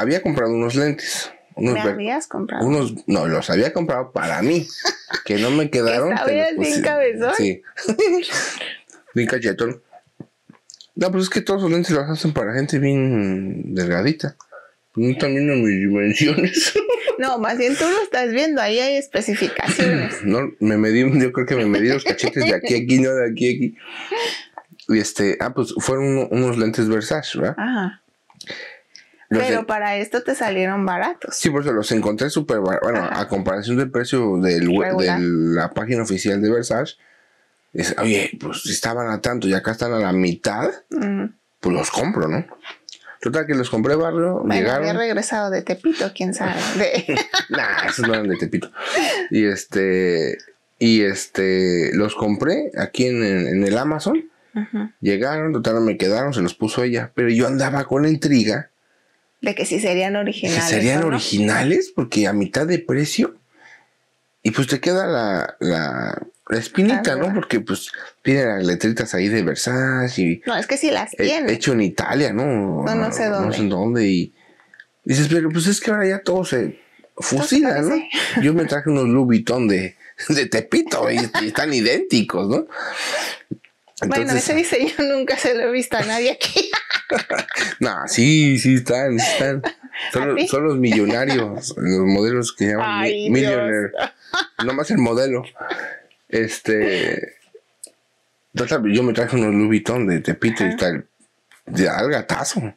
había comprado unos lentes. Unos ¿Me ver- habías comprado? unos, no, los había comprado para mí, que no me quedaron. ¿Esta te los vez bien cabezón? Sí. bien cachetón. No, pues es que todos los lentes los hacen para gente bien delgadita. No también en mis dimensiones. No, más bien tú lo estás viendo, ahí hay especificaciones. No, me medí, yo creo que me medí los cachetes de aquí a aquí, no de aquí a aquí. Y este, ah, pues fueron uno- unos lentes Versace, ¿verdad? Ajá. Los Pero de- para esto te salieron baratos. sí, por eso los encontré súper baratos. Bueno, Ajá. a comparación del precio del de la página oficial de Versace, es, oye, pues si estaban a tanto y acá están a la mitad, pues los compro, ¿no? Total que los compré barrio, Bueno, había llegaron. regresado de Tepito, quién sabe. De- Nah, esos no eran de Tepito. Y este, y este, los compré aquí en, en el Amazon. Llegaron, total, me quedaron, se los puso ella. Pero yo andaba con la intriga de que si serían que originales. serían ¿o no? originales porque a mitad de precio. Y pues te queda la, la, la espinita, ¿no? Porque pues tienen las letritas ahí de Versace y No, es que si las he- tiene. hecho en Italia, ¿no? No, no sé No dónde. sé en dónde. Y dices, pero pues es que ahora ya todo se fusila, ¿no? Yo me traje unos Louis Vuitton de, de Tepito y, y están idénticos, ¿no? Bueno, ese diseño nunca se lo he visto a nadie aquí. No, sí, sí están, están. Son, ¿A los- son los millonarios, los modelos que llaman Ay. Millionaire. Nomás el modelo. Este. total, yo me traje unos Louis Vuitton de Tepito y tal. De al gatazo.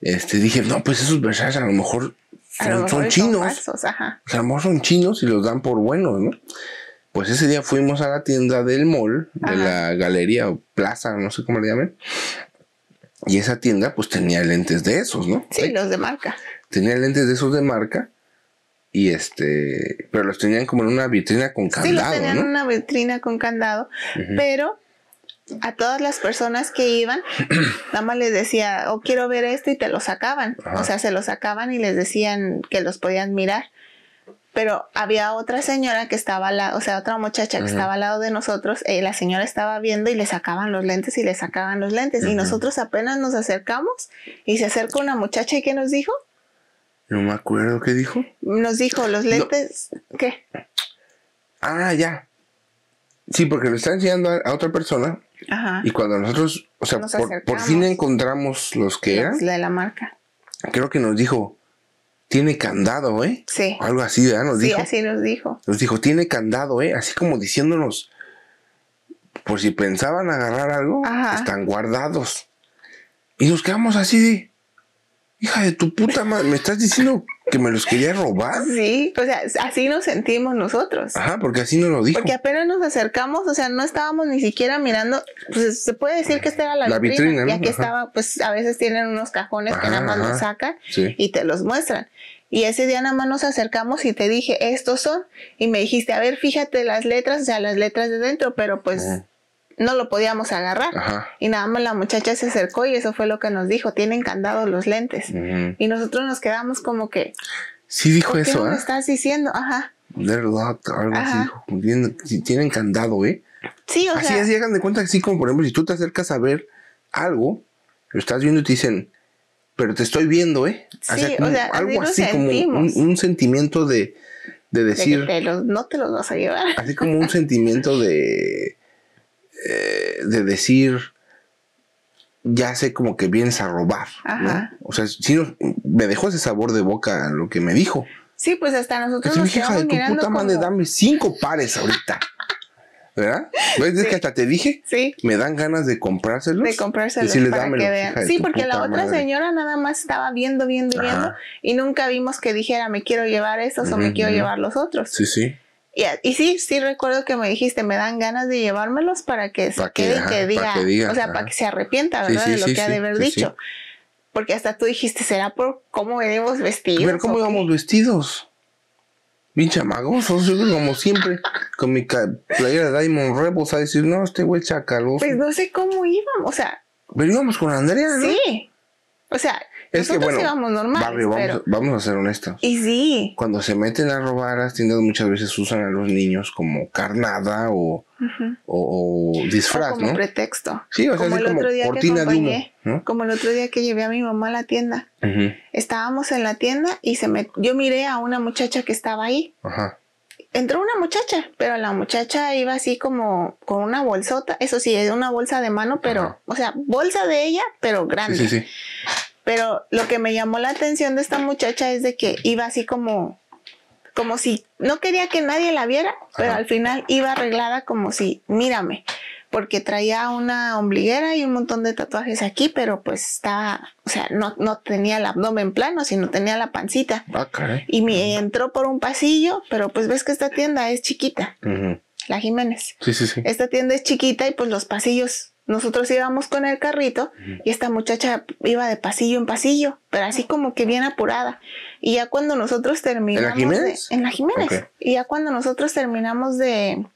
Este, dije, no, pues esos Versace a lo mejor A lo son, chinos. falsos, ajá. A lo mejor son chinos y los dan por buenos, ¿no? Pues ese día fuimos a la tienda del mall, de la galería o plaza, no sé cómo le llamen. Y esa tienda, pues tenía lentes de esos, ¿no? Sí, los de marca. Tenía lentes de esos de marca. Y este, pero los tenían como en una vitrina con sí, los candado, tenían en ¿no? una vitrina con candado, pero a todas las personas que iban, nada más les decía, oh, quiero ver esto y te lo sacaban. Ajá. O sea, se lo sacaban y les decían que los podían mirar. Pero había otra señora que estaba al lado, o sea, otra muchacha que estaba al lado de nosotros, y la señora estaba viendo y le sacaban los lentes y le sacaban los lentes. Y nosotros apenas nos acercamos y se acerca una muchacha y ¿qué nos dijo? No me acuerdo qué dijo. Nos dijo, los lentes, ¿qué? Ah, ya. Sí, porque lo está enseñando a, a otra persona. Ajá. Y cuando nosotros, o sea, Nos por, fin encontramos los que eran, Los de la marca. creo que nos dijo, tiene candado, ¿eh? Sí. O algo así, ¿verdad? Nos Sí, dijo. así nos dijo. Nos dijo, tiene candado, ¿eh? Así como diciéndonos, por si pensaban agarrar algo, Ajá. están guardados. Y nos quedamos así de, hija de tu puta madre, ¿me estás diciendo que me los quería robar? Sí, o sea, así nos sentimos nosotros. Ajá, porque así nos lo dijo. Porque apenas nos acercamos, o sea, no estábamos ni siquiera mirando, pues se puede decir que esta era la, La vitrina, vitrina, ¿no? y aquí Ajá. estaba, pues a veces tienen unos cajones que nada más ajá. los sacan Sí. y te los muestran. Y ese día nada más nos acercamos y te dije, estos son, y me dijiste, a ver, fíjate las letras, o sea, las letras de dentro, pero pues. No lo podíamos agarrar. Ajá. Y nada más la muchacha se acercó y eso fue lo que nos dijo, tienen candados los lentes. Y nosotros nos quedamos como que, Sí dijo ¿por qué eso, no me ¿eh? estás diciendo? Ajá. They're locked, algo así dijo. Tienen, candado, ¿eh? Sí, o así sea, es, llegan de cuenta que sí, como por ejemplo, si tú te acercas a ver algo, lo estás viendo y te dicen, pero te estoy viendo, ¿eh? Sí, como o sea, así algo así, como un, sentimiento de, de de que decir, te los- no te los vas a llevar. así como un sentimiento de, eh, de decir, ya sé como que vienes a robar. O sea, sí me dejó ese sabor de boca lo que me dijo. Sí, pues hasta nosotros nos hija de tu puta madre, dame cinco pares ahorita. ¿Verdad? ¿Ves? Es Sí. que hasta te dije, Sí, me dan ganas de comprárselos. de comprárselos Decirle, para "Dámelos, que vean. Sí, porque la otra madre". señora nada más estaba viendo, viendo Ajá. viendo y nunca vimos que dijera me quiero llevar estos o me quiero llevar los otros. Sí, sí. Y, y sí, sí recuerdo que me dijiste, me dan ganas de llevármelos para que se Pa' que, quede ajá, que diga, que diga, o sea, para que se arrepienta, Sí, ¿verdad? sí, de lo sí, que ha de sí, haber sí, dicho. Porque hasta tú dijiste, ¿será por cómo venimos vestidos? Pero ¿cómo o qué?". íbamos vestidos? Bien chamagosos, yo como siempre, con mi playera de Diamond Rebels a decir, no, este güey chacaloso. Pues no sé cómo íbamos, o sea, Pero íbamos con Andrea, ¿no? sí. O sea, Es que nosotros bueno, íbamos normales, Barrio, vamos, pero... vamos a ser honestos. Y sí, Cuando se meten a robar a las tiendas, muchas veces usan a los niños como carnada o, ujú, o, o disfraz, o como ¿no? pretexto. Sí, o sea, como el como otro día que cortina de humo, como el otro día que llevé a mi mamá a la tienda. Estábamos en la tienda y se me, yo miré a una muchacha que estaba ahí. Ajá. Entró una muchacha, pero la muchacha iba así como con una bolsota, eso sí, es una bolsa de mano, pero, Ajá. o sea, bolsa de ella, pero grande. Sí, sí, sí. Pero lo que me llamó la atención de esta muchacha es de que iba así como, como si no quería que nadie la viera, pero al final iba arreglada como si, mírame, porque traía una ombliguera y un montón de tatuajes aquí, pero pues estaba, o sea, no, no tenía el abdomen plano, sino tenía la pancita. Ah. Y me entró por un pasillo, pero pues ves que esta tienda es chiquita, la Jiménez. Sí, sí, sí. Esta tienda es chiquita y pues los pasillos, nosotros íbamos con el carrito y esta muchacha iba de pasillo en pasillo, pero así como que bien apurada. Y ya cuando nosotros terminamos... de- Jiménez? en la Jiménez. Y ya cuando nosotros terminamos de...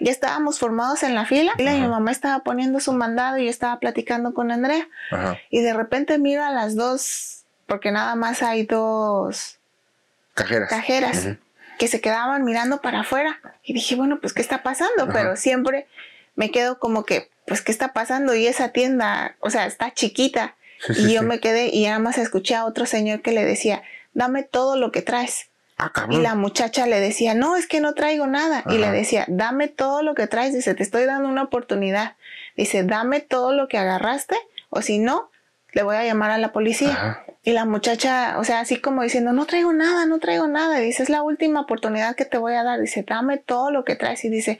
Ya estábamos formados en la fila y mi mamá estaba poniendo su mandado y yo estaba platicando con Andrea. Ajá. Y de repente miro a las dos, porque nada más hay dos Cajeras. cajeras que se quedaban mirando para afuera. Y dije, bueno, pues, ¿qué está pasando? Ajá. Pero siempre me quedo como que, pues, ¿qué está pasando? Y esa tienda, o sea, está chiquita. Sí, sí, y yo sí. me quedé y nada más escuché a otro señor que le decía, dame todo lo que traes. Ah, Y la muchacha le decía, no, es que no traigo nada. Y le decía, dame todo lo que traes. Dice, te estoy dando una oportunidad. Dice, dame todo lo que agarraste o si no, le voy a llamar a la policía. Ajá. Y la muchacha, o sea, así como diciendo, no traigo nada, no traigo nada. Dice, es la última oportunidad que te voy a dar. Dice, dame todo lo que traes. Y dice,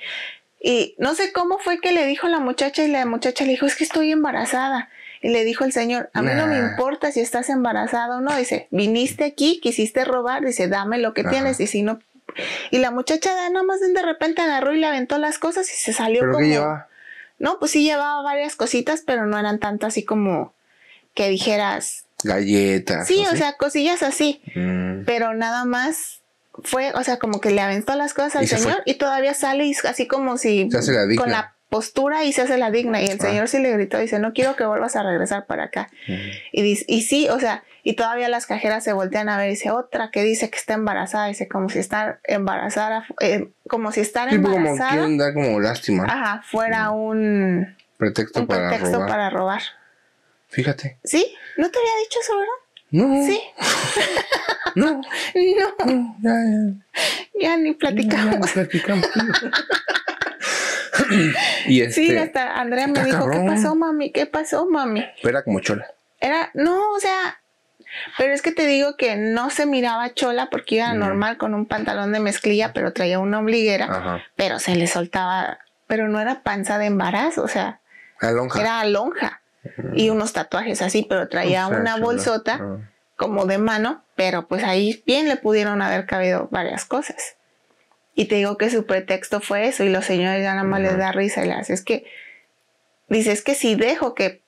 y no sé cómo fue que le dijo la muchacha y la muchacha le dijo, es que estoy embarazada. Y le dijo el señor, a mí no me importa si estás embarazada o no. Dice, viniste aquí, quisiste robar. Dice, dame lo que tienes. Y si no... Y la muchacha nada más de repente agarró y le aventó las cosas y se salió ¿Pero como... qué lleva? No, pues sí llevaba varias cositas, pero no eran tanto así como que dijeras... Galletas. Sí, o sea, cosillas así Mm. pero nada más fue, o sea, como que le aventó las cosas al Y se señor fue. y todavía sale y así como si Se hace la digna. con la postura y se hace la digna y el Ah. señor sí le gritó, dice, no quiero que vuelvas a regresar para acá. Ujú. Y, dice, y sí, o sea, y todavía las cajeras se voltean a ver, dice otra que dice que está embarazada, dice como si estar embarazada, eh, como si estar como embarazada, quieren dar como lástima. ajá, fuera un, Pretexto un para pretexto robar. para robar. Fíjate. ¿Sí? ¿No te había dicho eso, verdad? No. Sí. No. No, no, Ya, ya. ya ni platicamos. ya platicamos. y este. Sí, hasta Andrea me dijo, cabrón. ¿qué pasó, mami? ¿Qué pasó, mami? Era como chola. Era, no, o sea, pero es que te digo que no se miraba chola porque iba Mm. normal con un pantalón de mezclilla, pero traía una ombliguera, Ajá. pero se le soltaba, pero no era panza de embarazo, o sea, era lonja y unos tatuajes así, pero traía O sea, una bolsota Ah. como de mano, pero pues ahí bien le pudieron haber cabido varias cosas. Y te digo que su pretexto fue eso y los señores ya nada más les da risa y le hace, es que, dice, es que si dejo que,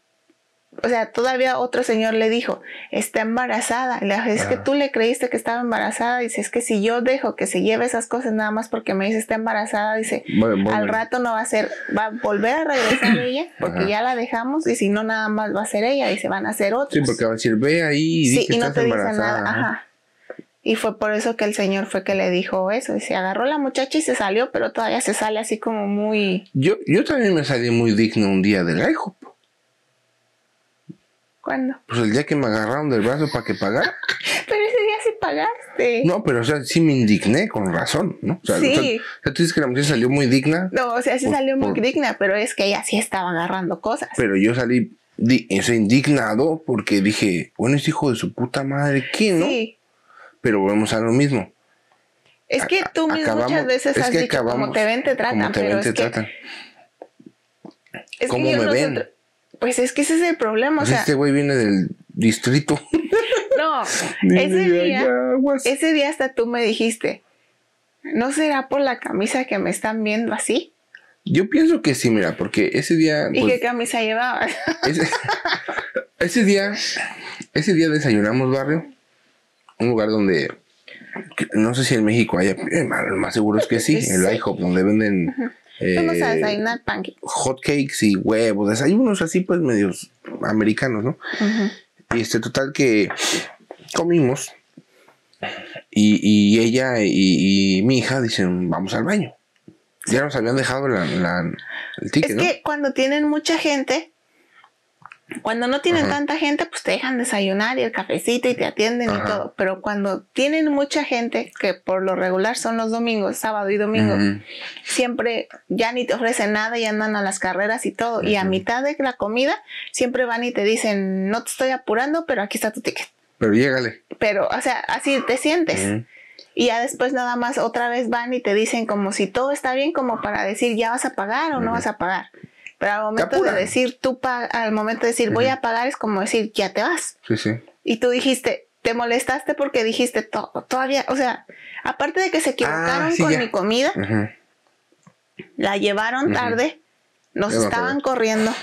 o sea, todavía otro señor le dijo, está embarazada, le hace, es que tú le creíste que estaba embarazada, dice, es que si yo dejo que se lleve esas cosas nada más porque me dice está embarazada, dice, Bueno, bueno. al rato no va a ser, va a volver a regresar ella porque Ajá. ya la dejamos y si no nada más va a ser ella y se van a hacer otros. Sí, porque va a decir, ve ahí y Sí, que y no te dice embarazada. nada. ¿no? Ajá. Y fue por eso que el señor fue que le dijo eso. Y se agarró la muchacha y se salió, pero todavía se sale así como muy. Yo, yo también me salí muy digno un día del IHOP. ¿Cuándo? Pues el día que me agarraron del brazo para que pagara. Pero ese día sí pagaste. No, pero o sea, sí me indigné con razón, ¿no? O sea, Sí. o sea, tú dices que la muchacha salió muy digna, No, o sea, sí Por- salió muy por- digna, pero es que ella sí estaba agarrando cosas. pero yo salí di- o sea, indignado porque dije, bueno, es hijo de su puta madre, ¿quién, no? Sí. Pero volvemos a lo mismo. Es que tú mismo muchas veces es has que dicho como te ven, te tratan, Como te pero ven, te que, tratan. es ¿Cómo me ven? Pues es que ese es el problema, o Pues sea, este güey viene del distrito. no, ese día, ese día hasta tú me dijiste, ¿no será por la camisa que me están viendo así? Yo pienso que sí, mira, porque ese día. ¿Y pues, qué camisa llevabas? ese, ese día. Ese día desayunamos barrio. Un lugar donde. no sé si en México haya. eh, Lo más seguro es que sí. Sí. El IHOP, donde venden. Fuimos a eh, desayunar pancakes. hot cakes y huevos, desayunos así pues medios americanos, ¿no? Y este total que comimos y, y ella y, mi hija dicen, vamos al baño. Ya nos habían dejado la, el ticket, Es que cuando tienen mucha gente, cuando no tienen tanta gente, pues te dejan desayunar y el cafecito y te atienden y todo. Pero cuando tienen mucha gente, que por lo regular son los domingos, sábado y domingo, siempre ya ni te ofrecen nada y andan a las carreras y todo. Y a mitad de la comida, siempre van y te dicen, no te estoy apurando, pero aquí está tu ticket. Pero llégale. Pero, o sea, así te sientes. Y ya después nada más otra vez van y te dicen como si todo está bien, como para decir, ya vas a pagar o no vas a pagar. Pero al momento de decir, tú al momento de decir, voy a pagar, es como decir, ya te vas. Sí, sí. Y tú dijiste, te molestaste porque dijiste, todavía, o sea, aparte de que se equivocaron ah, con mi comida, la llevaron tarde, nos estaban corriendo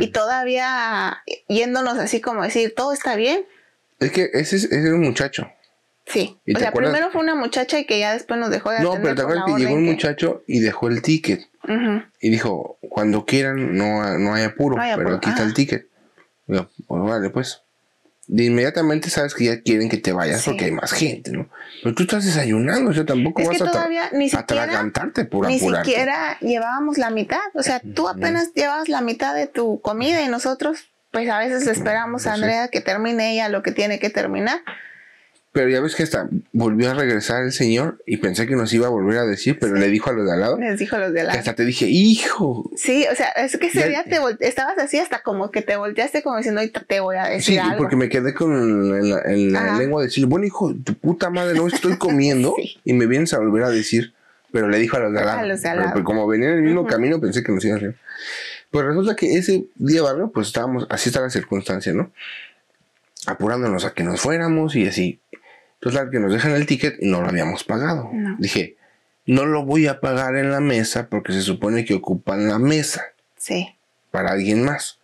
y todavía yéndonos así como decir, todo está bien. Es que ese es, ese es un muchacho. Sí. O sea, primero fue una muchacha y que ya después nos dejó de No, pero te acuerdas que llegó un muchacho y dejó el ticket. Y dijo, cuando quieran, no, no hay apuro, pero aquí está el ticket. Digo, bueno, vale, pues. De inmediatamente sabes que ya quieren que te vayas porque hay más gente, ¿no? Pero tú estás desayunando, o sea, tampoco vas a, todavía ni siquiera, por Ni siquiera llevábamos la mitad, o sea, tú apenas llevabas la mitad de tu comida y nosotros, pues a veces esperamos a pues Andrea que termine ella lo que tiene que terminar. Pero ya ves que hasta volvió a regresar el señor y pensé que nos iba a volver a decir, pero le dijo a los de al lado. Les dijo a los de al lado. Que hasta te dije, hijo. Sí, o sea, es que ese día te estabas así hasta como que te volteaste como diciendo, te voy a decir sí, porque me quedé con la, en la lengua de decir, bueno, hijo, tu puta madre, no estoy comiendo y me vienes a volver a decir. Pero le dijo a los de al lado. A los de al lado. Pero, como venía en el mismo camino, pensé que nos iban a hacer. Pues resulta que ese día barrio, pues estábamos, así está la circunstancia, ¿no? Apurándonos a que nos fuéramos y así entonces, que nos dejan el ticket y no lo habíamos pagado. Dije, no lo voy a pagar en la mesa porque se supone que ocupan la mesa. Sí. Para alguien más.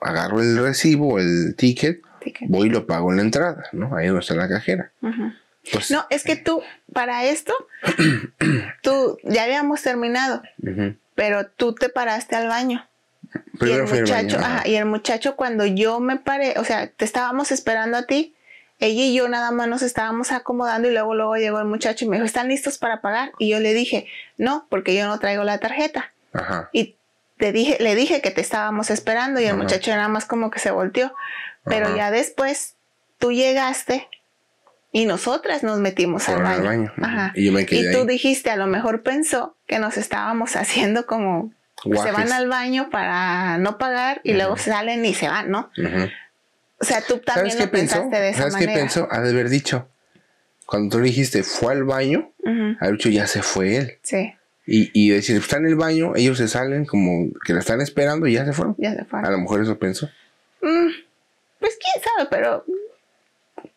Agarro el recibo, el ticket, voy y lo pago en la entrada, ¿no? Ahí donde está la cajera. pues, no, es que tú, para esto, tú ya habíamos terminado, pero tú te paraste al baño. y el muchacho, y el muchacho cuando yo me paré, o sea, te estábamos esperando a ti ella y yo nada más nos estábamos acomodando y luego luego llegó el muchacho y me dijo, ¿están listos para pagar? Y yo le dije, no, porque yo no traigo la tarjeta. Y te dije, le dije que te estábamos esperando y el muchacho nada más como que se volteó. Pero ya después tú llegaste y nosotras nos metimos al baño. Y, yo me quedé y tú dijiste, a lo mejor pensó que nos estábamos haciendo como se van al baño para no pagar y luego salen y se van, ¿no? O sea, tú también lo pensaste de esa ¿Sabes manera. qué pensó? Ha de haber dicho, cuando tú le dijiste fue al baño, ha dicho ya se fue él. Sí. Y, y decir, está en el baño, ellos se salen como que la están esperando y ya se fueron. Ya se fueron. A lo mejor eso pensó. Mm, pues quién sabe, pero.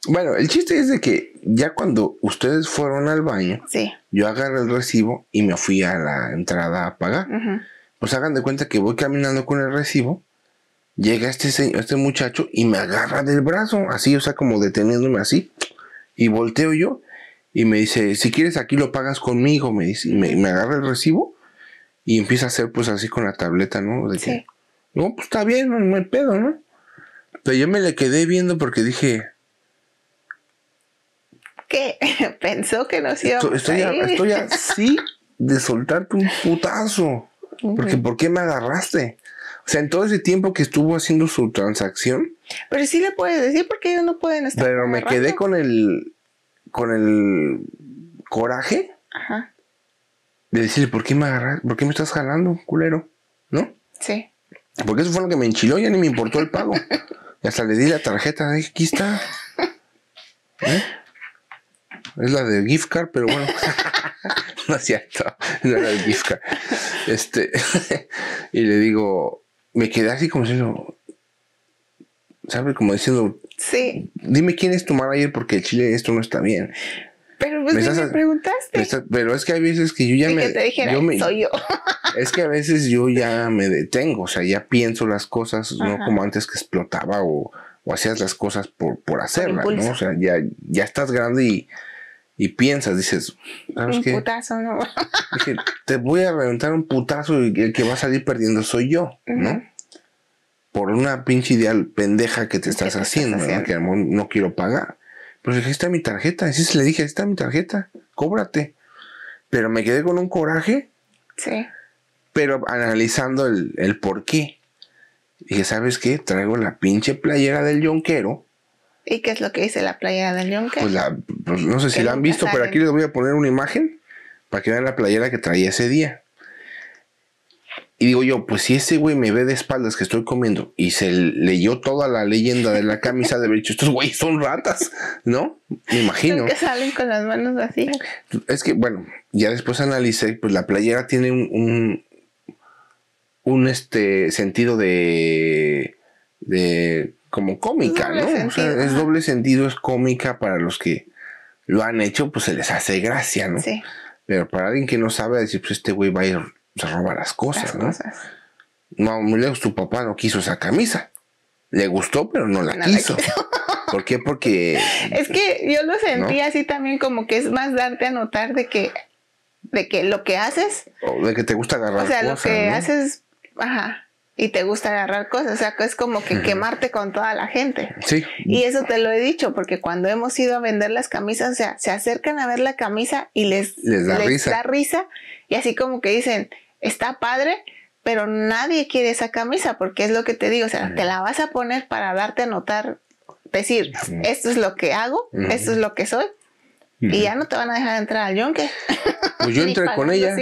Bueno, el chiste es de que ya cuando ustedes fueron al baño, sí. yo agarré el recibo y me fui a la entrada a pagar. Pues hagan de cuenta que voy caminando con el recibo llega este, este muchacho y me agarra del brazo, así, o sea, como deteniéndome así, y volteo yo y me dice, si quieres aquí lo pagas conmigo, me dice, y me, agarra el recibo y empieza a hacer pues así con la tableta, ¿no? De que, no, pues está bien, no, hay pedo, ¿no? Pero yo me le quedé viendo porque dije... ¿Qué? Pensó que no se estoy, estoy, estoy así de soltarte un putazo. Porque ¿por qué me agarraste? Sea, en todo ese tiempo que estuvo haciendo su transacción. Pero sí le puedes decir porque ellos no pueden estar. Pero me quedé con el. con el coraje. Ajá. De decirle, ¿por qué me agarras? ¿Por qué me estás jalando, culero? ¿No? Sí. Porque eso fue lo que me enchiló, ya ni me importó el pago. y hasta le di la tarjeta, dije, aquí está. ¿Eh? Es la de gift card, pero bueno. no es cierto. No era de gift card. Este. y le digo, me quedé así como diciendo, ¿sabes? Como diciendo, sí. Dime quién es tu manager porque el chile esto no está bien. Pero pues me, preguntaste. pero es que hay veces que yo ya me, te yo me, soy yo. es que a veces yo ya me detengo, o sea, ya pienso las cosas, no como antes que explotaba o, o hacías las cosas por, por hacerlas, ¿no? O sea, ya, ya estás grande y, y piensas, dices, ¿sabes un putazo, ¿no? Dije, te voy a reventar un putazo y el que va a salir perdiendo soy yo, ¿no? por una pinche ideal pendeja que te estás haciendo, ¿no? que no quiero pagar. Pues dije, está mi tarjeta. Así le dije, está mi tarjeta, cóbrate. Pero me quedé con un coraje. Sí. Pero analizando el, el por qué. Dije, ¿sabes qué? Traigo la pinche playera del yonquero. ¿Y qué es lo que dice la playera del yonquero? Pues, la, pues no sé si la han visto, pero aquí les voy a poner una imagen para que vean la playera que traía ese día. Y digo yo, pues si ese güey me ve de espaldas que estoy comiendo y se leyó toda la leyenda de la camisa de haber dicho, estos güeyes son ratas, ¿no? Me imagino. que salen con las manos así. Es que, bueno, ya después analicé, pues la playera tiene un, un, este sentido de, de como cómica, ¿no? o sea, es doble sentido, es cómica para los que lo han hecho, pues se les hace gracia, ¿no? Sí. Pero para alguien que no sabe decir, pues este güey va a ir se roba las cosas, ¿no? No, muy lejos, tu papá no quiso esa camisa. Le gustó, pero no la quiso. ¿Por qué? Porque. Es que yo lo sentí así también, como que es más darte a notar de que, de que lo que haces. O de que te gusta agarrar cosas. O sea, lo que haces, ajá, y te gusta agarrar cosas. O sea, que es como que quemarte con toda la gente. Sí. Y eso te lo he dicho, porque cuando hemos ido a vender las camisas, o sea, se acercan a ver la camisa y les, les da, risa. da risa. Y así como que dicen, está padre, pero nadie quiere esa camisa porque es lo que te digo, o sea, te la vas a poner para darte a notar, decir, esto es lo que hago, esto es lo que soy. Y ya no te van a dejar entrar al yonke. Pues yo entré con ella.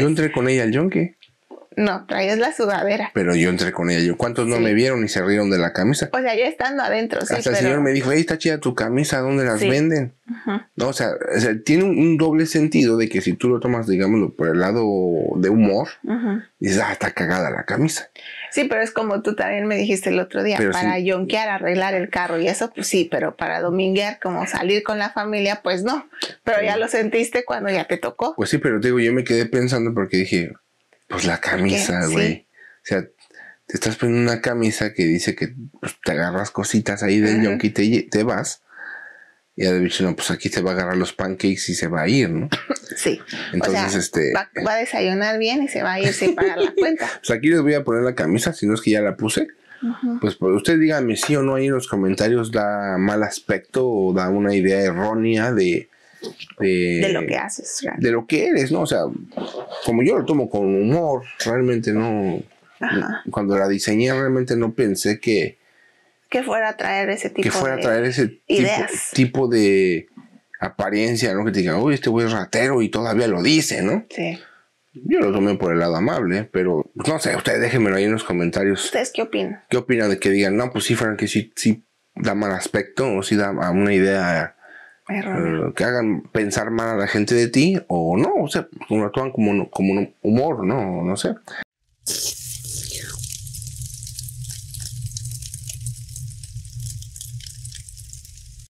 Yo entré con ella al yonke. No, traías la sudadera. Pero yo entré con ella. ¿Cuántos no me vieron y se rieron de la camisa? O sea, ya estando adentro, sí. Hasta el señor me dijo, hey, está chida tu camisa, ¿dónde las venden? No, o sea, tiene un, doble sentido de que si tú lo tomas, digámoslo, por el lado de humor, dices, ah, está cagada la camisa. Sí, pero es como tú también me dijiste el otro día, para yonquear, arreglar el carro y eso, pues sí, pero para dominguear, como salir con la familia, pues no. Pero ya lo sentiste cuando ya te tocó. Pues sí, pero te digo, yo me quedé pensando porque dije, pues la camisa, güey. O sea, te estás poniendo una camisa que dice que pues, te agarras cositas ahí del yonki y te, vas. Y ha dicho, no, pues aquí te va a agarrar los pancakes y se va a ir, ¿no? Sí. Entonces, este. Va, a desayunar bien y se va a ir sin pagar la cuenta. pues aquí les voy a poner la camisa, si no es que ya la puse. Pues, pues usted dígame sí o no ahí en los comentarios da mal aspecto o da una idea errónea de, de, lo que haces. De lo que eres, ¿no? O sea, como yo lo tomo con humor, realmente no... Cuando la diseñé realmente no pensé que... Que fuera a traer ese tipo de... Que fuera a traer ese Tipo, de apariencia, ¿no? Que te digan, uy, este güey es ratero y todavía lo dice, ¿no? Sí. Yo lo tomé por el lado amable, pero pues, no sé, ustedes déjenmelo ahí en los comentarios. ¿Ustedes qué opinan? ¿Qué opinan de que digan, no, pues sí, Frank, que sí, sí da mal aspecto o sí da una idea eh, que hagan pensar mal a la gente de ti o no, o sea, actúan como, como un humor, ¿no? No sé.